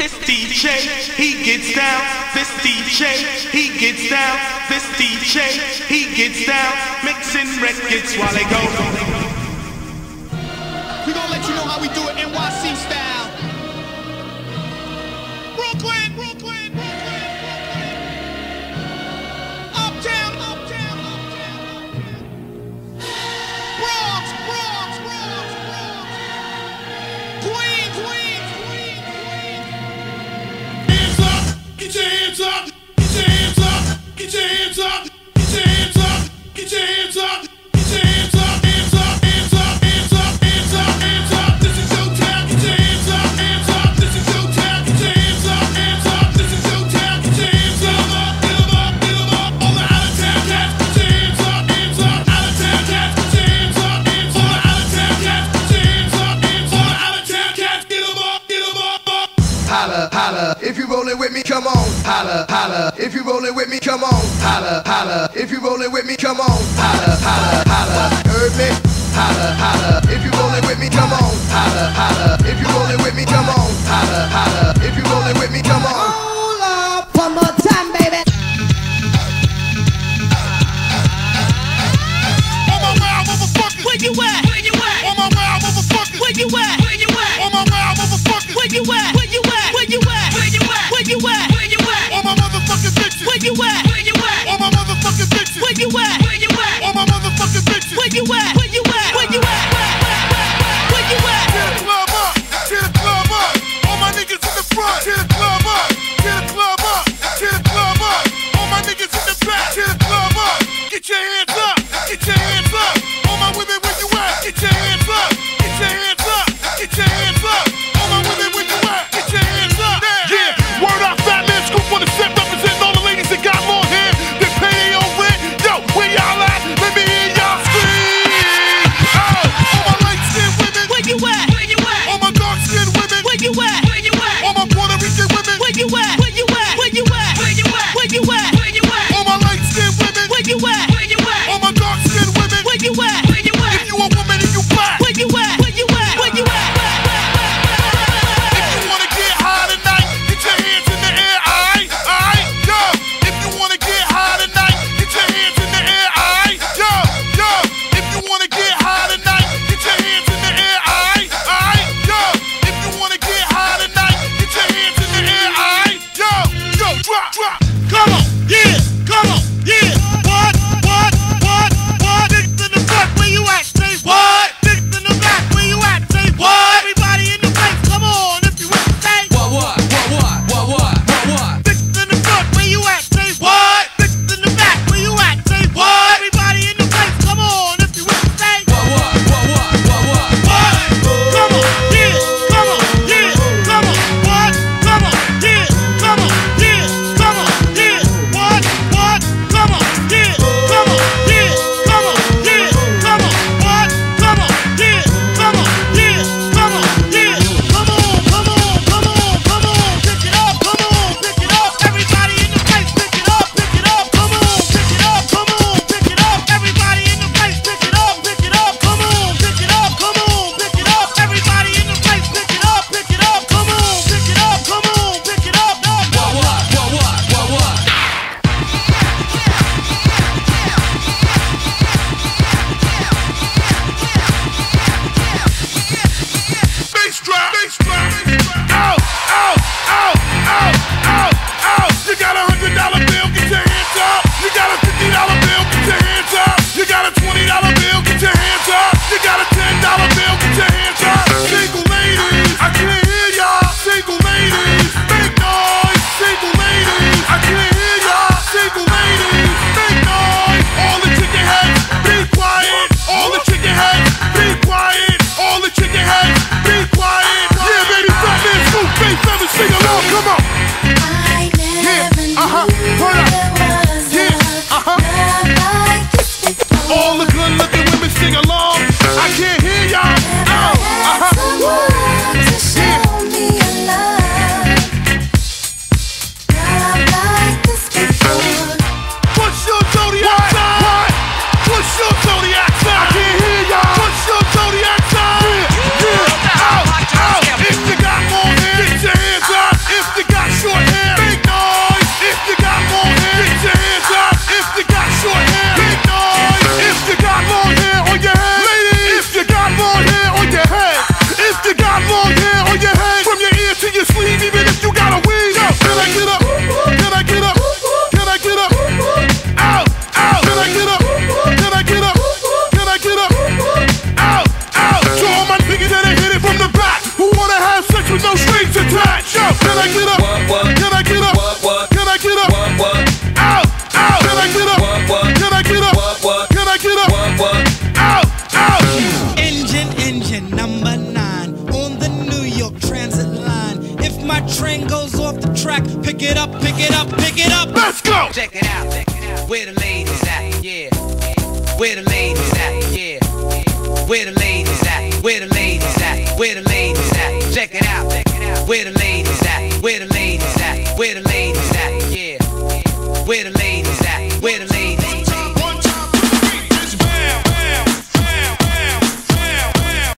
This DJ, he gets down. This DJ, he gets down. This DJ, he gets down. Mixing records while they go. We gonna let you know how we do it NYC style. holla. If you rollin' with me, come on, holla, holla. If you rollin' with me, come on, holla, holla. If you rollin' with me, come on, holla, holla, holla. you at? everywhere. get your hands up. You gotta sing along. Up, pick it up, pick it up. Let's go. Check it out. Where the ladies at? Yeah. Where the ladies at? Yeah. Where the ladies at? Where the ladies at? Where the ladies at? Check it out. Where the ladies at? Where the ladies at? Where the ladies at? Yeah. Where the ladies at? Where the